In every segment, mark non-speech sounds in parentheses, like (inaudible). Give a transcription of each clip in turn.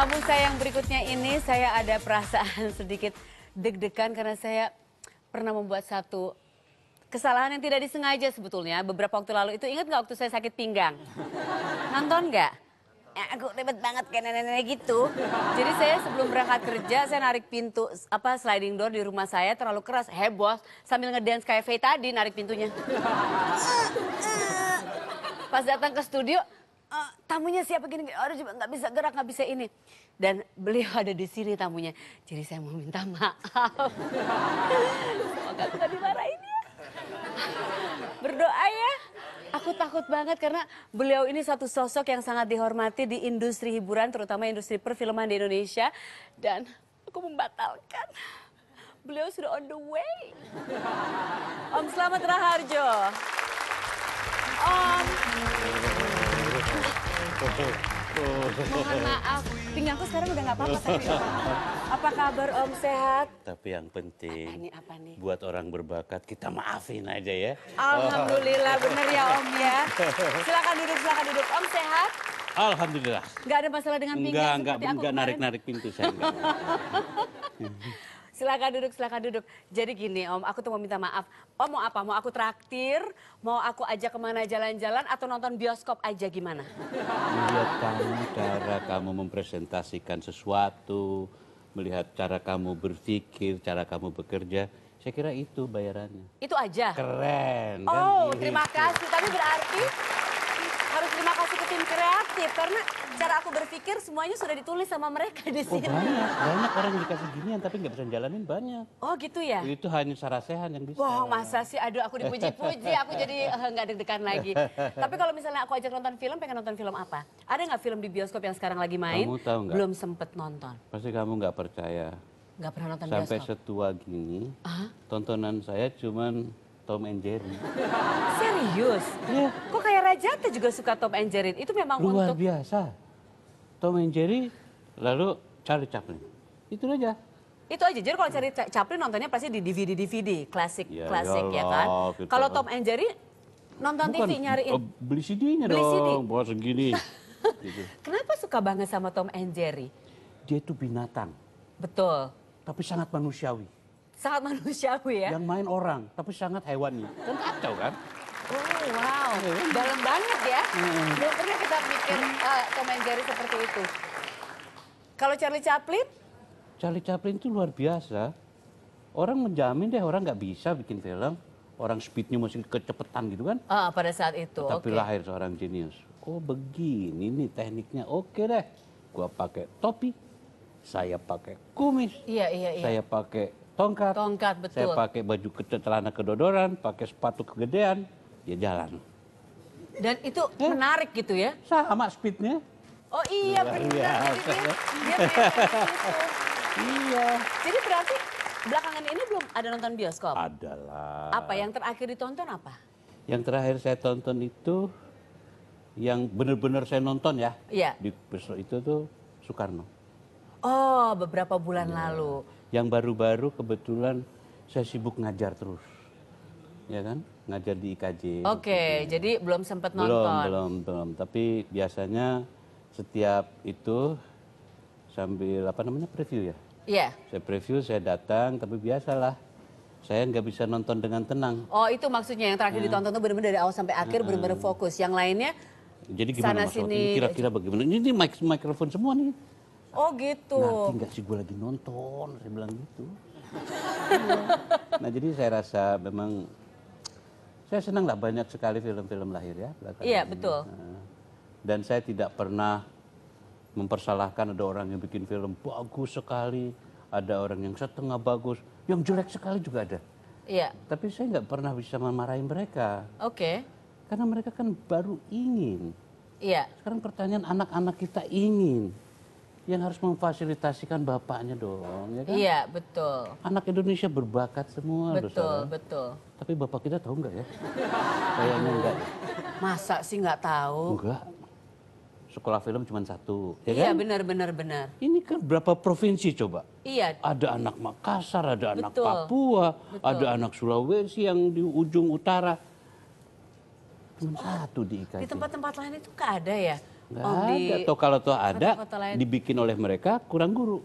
tamu saya yang berikutnya ini saya ada perasaan (laughs) sedikit deg-degan karena saya pernah membuat satu kesalahan yang tidak disengaja sebetulnya beberapa waktu lalu. Itu ingat nggak waktu saya sakit pinggang? Nonton nggak? Eh, aku ribet banget kayak nenek-nenek gitu. Jadi saya sebelum berangkat kerja saya narik pintu apa sliding door di rumah saya terlalu keras. Heboh sambil ngedance kayak Faye tadi narik pintunya. Pas datang ke studio "Eh, tamunya siapa gini, gini aduh coba nggak bisa gerak nggak bisa ini. Dan beliau (laughs) ada di sini tamunya. Jadi saya mau minta maaf. Semoga nggak dimarahin ya. Berdoa ya. Aku takut banget karena beliau ini satu sosok yang sangat dihormati di industri hiburan terutama industri perfilman di Indonesia. Dan aku membatalkan. Beliau sudah on the way. Om Selamat Raharjo. Om Mohon maaf, pinggangku sekarang udah nggak apa-apa tapi apa kabar Om sehat? Tapi yang penting Apa ini, apa nih? buat orang berbakat kita maafin aja ya. Alhamdulillah (laughs) bener ya Om ya. Silakan duduk, silakan duduk. Om sehat? Alhamdulillah. Nggak ada masalah dengan pinggang Enggak, enggak, enggak narik-narik pintu saya. (laughs) Silakan duduk, silakan duduk. Jadi gini Om, aku tuh mau minta maaf. Om mau apa? Mau aku traktir? Mau aku ajak ke mana jalan-jalan atau nonton bioskop aja gimana? Melihat kamu, cara kamu mempresentasikan sesuatu, melihat cara kamu berpikir, cara kamu bekerja, saya kira itu bayarannya. Itu aja. Keren. kan Oh, gitu. terima kasih. Tapi berarti tim kreatif karena cara aku berpikir semuanya sudah ditulis sama mereka di Oh sini. banyak, banyak orang yang dikasih ginian tapi nggak bisa jalanin banyak. Oh gitu ya? Itu hanya sarasehan yang bisa. Wah masa sih, aduh aku dipuji-puji, aku jadi eh, nggak deg-degan lagi. (laughs) Tapi kalau misalnya aku ajak nonton film, pengen nonton film apa? Ada nggak film di bioskop yang sekarang lagi main? Kamu tahu nggak? Belum sempet nonton. Pasti kamu nggak percaya. Nggak pernah nonton Sampai bioskop. setua gini, Ah? tontonan saya cuman Tom and Jerry. Serius? Iya. Kok kayak Rajata juga suka Tom and Jerry? Itu memang Luar untuk... biasa. Tom and Jerry, lalu Charlie Chaplin. Itu aja. Itu aja. Jadi kalau cari Cha- Chaplin nontonnya pasti di DVD-DVD, klasik, Ya, klasik ya kan. Kalau Tom and Jerry nonton TV nyariin. oh, beli CD-nya Beli dong, CD. bawa segini. (laughs) gitu. Kenapa suka banget sama Tom and Jerry? Dia itu binatang, Betul. tapi sangat manusiawi. Sangat manusiawi ya. Yang main orang, tapi sangat hewani. Kan kacau kan? Oh wow, Iya. dalam banget ya. Belum pernah kita bikin eh, Tom and Jerry seperti itu. Kalau Charlie Chaplin, Charlie Chaplin itu luar biasa. Orang menjamin deh orang nggak bisa bikin film. Orang speednya masih kecepetan gitu kan. ah, pada saat itu, Tapi oke. lahir seorang jenius. Oh begini nih tekniknya. Oke deh. Gua pakai topi. Saya pakai kumis. Iya iya iya. Saya pakai tongkat. Tongkat Saya betul. pakai baju celana kedodoran. Pakai sepatu kegedean. Dia jalan. Dan itu Eh. menarik gitu ya. Sama speednya. Oh iya Luar benar. Dia, dia gitu. Iya. Jadi berarti belakangan ini belum ada nonton bioskop. Adalah. Apa yang terakhir ditonton apa? Yang terakhir saya tonton itu yang benar-benar saya nonton ya. Iya. Di besok itu tuh Soekarno. Oh beberapa bulan Iya. lalu. Yang baru-baru kebetulan saya sibuk ngajar terus. Ya kan? Ngajar di IKJ. Oke, jadi belum sempat Belum, nonton. belum, belum. Tapi biasanya setiap itu sambil apa namanya preview ya. Iya. Saya preview, saya datang, tapi biasalah. Saya nggak bisa nonton dengan tenang. Oh itu maksudnya yang terakhir ditonton tuh benar-benar dari awal sampai akhir benar-benar fokus. Yang lainnya, Jadi gimana Sana sini. Ini kira-kira bagaimana? Ini, ini mic mikrofon semua nih. Oh gitu. Nanti nggak sih gue lagi nonton, saya bilang gitu. (laughs) Nah jadi saya rasa memang saya senang lah banyak sekali film-film lahir ya. Iya ini. betul. Nah, dan saya tidak pernah mempersalahkan ada orang yang bikin film bagus sekali, ada orang yang setengah bagus, yang jelek sekali juga ada. Iya. Tapi saya nggak pernah bisa memarahi mereka Oke. karena mereka kan baru ingin. Iya. Sekarang pertanyaan anak-anak kita ingin yang harus memfasilitasikan bapaknya dong, ya kan? Iya betul. Anak Indonesia berbakat semua, Betul betul. Tapi bapak kita tahu nggak ya? Kayaknya enggak. ya? Masa sih nggak tahu? Enggak. Sekolah film cuma satu, ya Iya kan? benar benar benar. Ini kan berapa provinsi coba? Iya. Ada anak Makassar, ada anak Betul. Papua, Betul. ada anak Sulawesi yang di ujung utara. Cuma satu di IKJ. Di tempat-tempat lain itu nggak ada ya. Nggak Oh, ada. di Atau kalau toh ada, lain. dibikin oleh mereka kurang guru.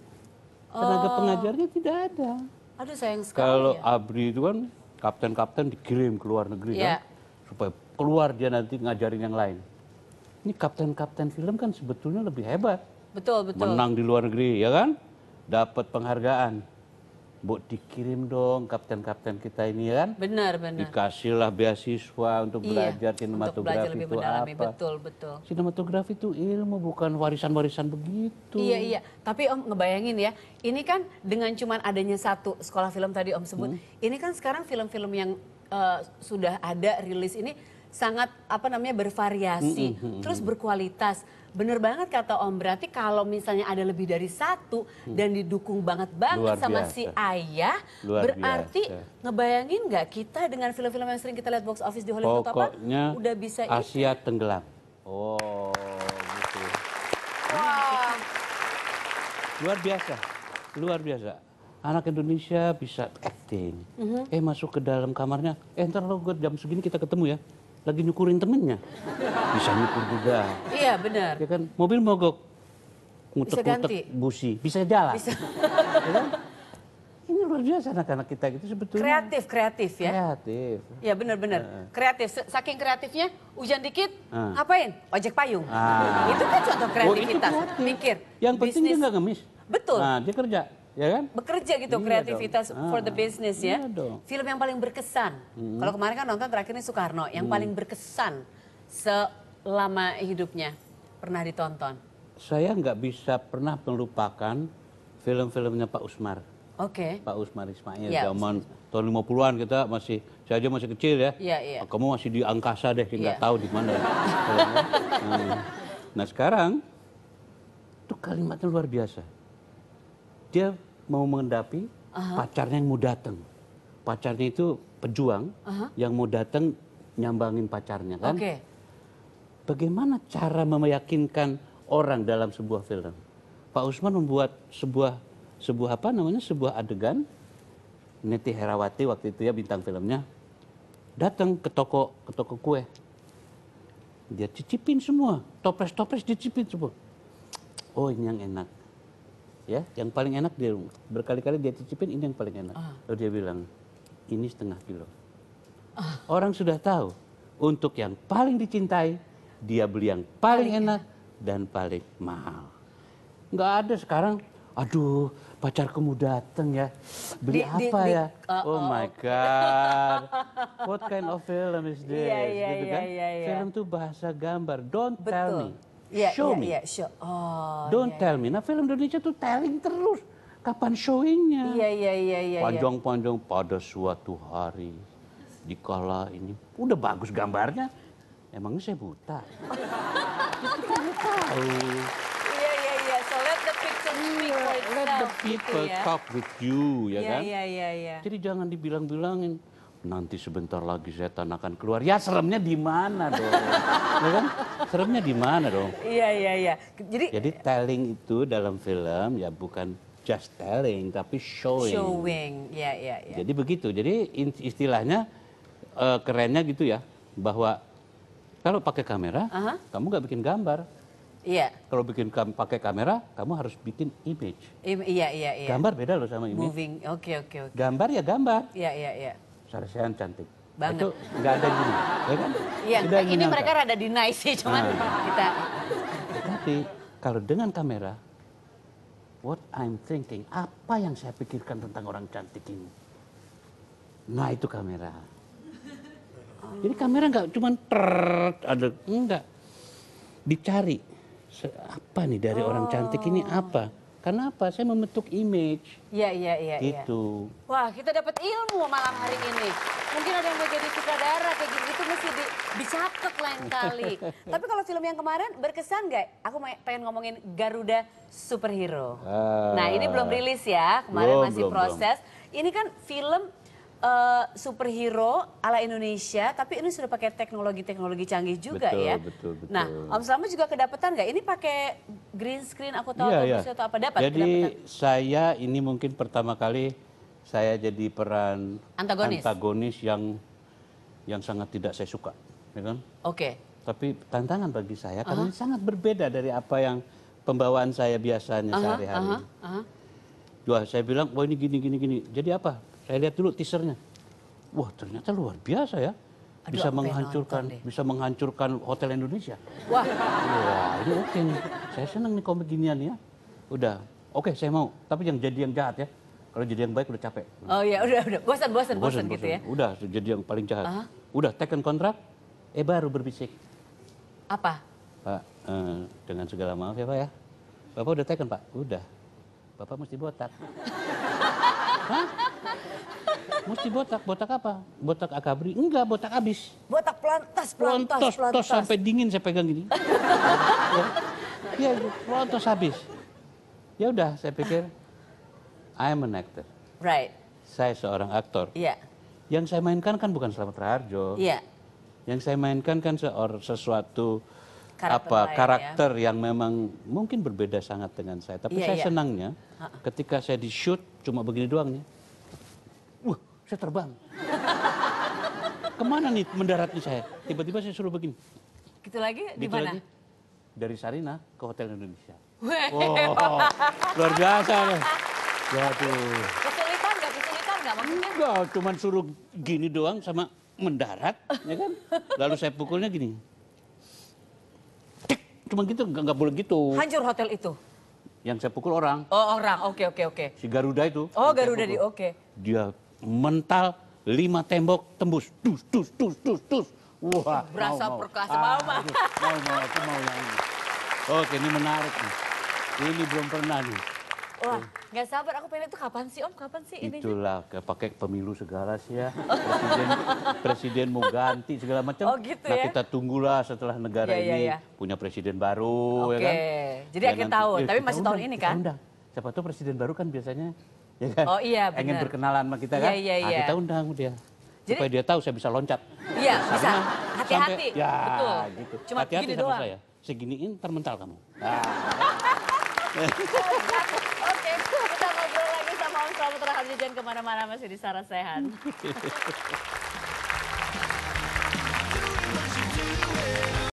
Tenaga pengajarnya tidak ada. Aduh sayang sekali Kalau ya. ABRI itu kan kapten-kapten dikirim ke luar negeri Iya. kan, supaya keluar dia nanti ngajarin yang lain. Ini kapten-kapten film kan sebetulnya lebih hebat, Betul, betul. menang di luar negeri, ya kan? Dapat penghargaan. Bu dikirim dong kapten-kapten kita ini ya kan? Benar, benar. Dikasihlah beasiswa untuk Iya, belajar untuk sinematografi belajar lebih itu mendalami. apa. Betul, betul. Sinematografi itu ilmu bukan warisan-warisan begitu. Iya iya, tapi Om ngebayangin ya, ini kan dengan cuman adanya satu sekolah film tadi Om sebut, Hmm. ini kan sekarang film-film yang eh, sudah ada rilis ini sangat apa namanya bervariasi, Hmm, terus berkualitas. Bener banget kata Om, berarti kalau misalnya ada lebih dari satu dan didukung banget banget Hmm. Luar sama biasa. si ayah, Luar berarti biasa. ngebayangin nggak kita dengan film-film yang sering kita lihat box office di Hollywood atau apa, Pokoknya udah bisa itu. Asia tenggelam. Oh, gitu. Wah, Luar biasa, luar biasa. Anak Indonesia bisa acting. Mhm. Eh masuk ke dalam kamarnya, eh ntar lo gue jam segini kita ketemu ya. Lagi nyukurin temennya. Bisa nyukur juga. iya benar. Ya kan, mobil mogok. Bisa ganti. Ngutek-ngutek busi, bisa jalan. Bisa. Ya kan? Ini luar biasa anak-anak kita gitu sebetulnya. Kreatif, kreatif ya. Kreatif. Ya benar-benar kreatif. S- Saking kreatifnya hujan dikit, Ah. ngapain? Ojek payung. Ah. Itu kan contoh Oh, itu kreativitas. kreatif. Mikir. Yang penting dia bisnis, nggak ngemis. Betul. Nah, dia kerja, ya kan? Bekerja gitu Iya kreativitas dong. for the Ah, business ya. iya dong. Hmm. Film yang paling berkesan. Kalau kemarin kan nonton terakhir ini Soekarno, yang paling berkesan selama hidupnya pernah ditonton. Saya nggak bisa pernah melupakan film-filmnya Pak Usmar. Oke. Pak Usmar Ismail Iya, zaman tahun 50-an kita masih saya aja masih kecil ya. Iya, iya. Kamu masih di angkasa deh, Iya. nggak tahu di mana. Hmm. nah sekarang itu kalimatnya luar biasa. Dia mau mengendapi pacarnya yang mau datang. Pacarnya itu pejuang yang mau datang nyambangin pacarnya kan. Oke. Bagaimana cara meyakinkan orang dalam sebuah film? Pak Usman membuat sebuah sebuah apa namanya sebuah adegan Neti Herawati waktu itu ya bintang filmnya datang ke toko ke toko kue. Dia cicipin semua, toples-toples dicicipin semua. Oh ini yang enak. Ya, yang paling enak dia berkali-kali dia cicipin ini yang paling enak. Lalu dia bilang, ini setengah kilo. Orang sudah tahu untuk yang paling dicintai dia beli yang paling enak dan paling mahal. Nggak ada sekarang, aduh pacarku mau datang ya, beli Di- di- apa di- ya? uh, oh my God, what kind of film is this? (laughs) Iya, iya, gitu iya, kan? iya, iya. Film tuh bahasa gambar, don't tell me, Iya, show iya, me. iya, show. Oh, Don't iya, tell me. Nah film Indonesia tuh telling terus. Kapan showingnya? Iya, iya, iya, iya. Panjang-panjang pada suatu hari. Dikala ini. Udah bagus gambarnya. Emangnya saya buta? Kan tahu. Iya, iya, iya. So let the picture speak for Let the itself. people gitu ya. talk with you, ya Iya, kan? iya, iya, iya. Jadi jangan dibilang-bilangin. Nanti sebentar lagi setan akan keluar. Ya seremnya di mana dong? (laughs) ya kan? Seremnya di mana dong? Iya, iya, iya. Jadi Jadi telling itu dalam film ya bukan just telling tapi showing. showing. Iya, iya, iya. Jadi begitu. Jadi istilahnya eh, kerennya gitu ya bahwa kalau pakai kamera Aha. kamu nggak bikin gambar. Iya. Kalau bikin kam- pakai kamera kamu harus bikin image. Im- Iya, iya, iya. Gambar beda loh sama image. Moving. Oke, oke, oke. Gambar ya gambar. Iya, iya, iya. Sarsean cantik. Banget. Itu nggak ada gini, (laughs) ya kan? Iya, ini menyangka. mereka rada deny sih, cuman Ah. kita Tapi kalau dengan kamera, what I'm thinking, apa yang saya pikirkan tentang orang cantik ini? Nah itu kamera. Jadi kamera nggak cuma ada enggak dicari apa nih dari orang cantik ini apa? Karena apa? Saya membentuk image Iya, iya, iya, iya. gitu. Wah, kita dapat ilmu malam hari ini. Mungkin ada yang mau jadi sutradara kayak gitu, itu mesti di, dicatat lain (laughs) kali. Tapi kalau film yang kemarin berkesan nggak? Aku pengen ngomongin Garuda Superhero. Ah. Nah, ini belum rilis ya, kemarin Belum, masih belum, proses. Ini kan film eh, superhero ala Indonesia, tapi ini sudah pakai teknologi-teknologi canggih juga Betul, ya. betul, betul. Nah, Om Slamet juga kedapetan nggak? Ini pakai green screen, aku tahu atau iya. bisa atau apa dapat Jadi kedapetan? saya ini mungkin pertama kali saya jadi peran Antagonis. antagonis yang yang sangat tidak saya suka, ya kan? Oke. Tapi tantangan bagi saya karena ini sangat berbeda dari apa yang pembawaan saya biasanya sehari-hari. Aha, aha. Wah, saya bilang, wah ini gini, gini, gini. Jadi apa? Saya lihat dulu teasernya. Wah, ternyata luar biasa ya. Aduh, Bisa menghancurkan, bisa menghancurkan hotel Indonesia. Wah, Wah, ini oke nih. Saya senang nih komik ginian ya. Udah, oke saya mau. Tapi yang jadi yang jahat ya. Kalau jadi yang baik udah capek. oh ya udah udah bosan bosan bosan gitu ya. Udah, jadi yang paling jahat. Aha. Udah, tekan kontrak, eh baru berbisik. Apa? Pak, eh, dengan segala maaf ya Pak ya. Bapak udah tekan Pak? Udah. Bapak mesti botak. (laughs) Hah? Mesti botak. Botak apa? Botak akabri? Enggak, botak abis. Botak pelantas pelantas Pelontos, pelantas. tos sampai dingin saya pegang gini. (laughs) ya, ya pelontos habis. Ya udah, saya pikir, I am an actor. Right. Saya seorang aktor. Iya. Yang saya mainkan kan bukan Slamet Raharjo. Iya. Yang saya mainkan kan seor, sesuatu Karakter apa lain ya. karakter yang memang mungkin berbeda sangat dengan saya. Tapi Iya, saya iya. senangnya ketika saya di shoot cuma begini doang nih. Wah, saya terbang. Ke mana nih mendaratnya saya? Tiba-tiba saya suruh begini. Gitu lagi di Gitu mana? lagi. Dari Sarina ke Hotel Indonesia. Wow, luar biasa. Waduh. Kesulitan nggak? Kesulitan nggak maksudnya? Enggak, cuman suruh gini doang sama mendarat, ya kan? Lalu saya pukulnya gini. Cuma gitu, nggak boleh gitu. Hancur hotel itu. Yang saya pukul orang, Oh orang, oke oke oke. si Garuda itu. Oh Garuda di oke. Dia mental lima tembok tembus, dus, dus, dus, dus, dus. Wah, Berasa mau, mau. perkasa, Ah, mau, mau. mau, mau, aku mau yang ini. Oke, ini menarik nih. Ini belum pernah nih. Wah, nggak sabar aku pengen itu kapan sih Om? Kapan sih ini? Itulah kayak pakai pemilu segala sih ya. Presiden presiden mau ganti segala macam. Oh, gitu nah, ya? kita tunggulah setelah negara Iya, iya, ini iya. punya presiden baru ya Oke. kan. Jadi akhir tahun, tapi kita masih tahun ini kan? undang. Siapa tahu presiden baru kan biasanya ya kan. Oh, iya, Ingin benar. berkenalan sama kita Iya, kan. iya, Nah, iya. kita undang dia. Jadi- Supaya dia tahu saya bisa loncat. Iya bisa. Karena Hati-hati. Ya, Betul. gitu. Cuma Hati-hati gini sama doang. saya. Seginiin termental kamu. (laughs) Nah. (laughs) Oke, kita ngobrol lagi sama Om Slamet Raharjo jangan ke mana-mana masih di Sarasehan. (laughs)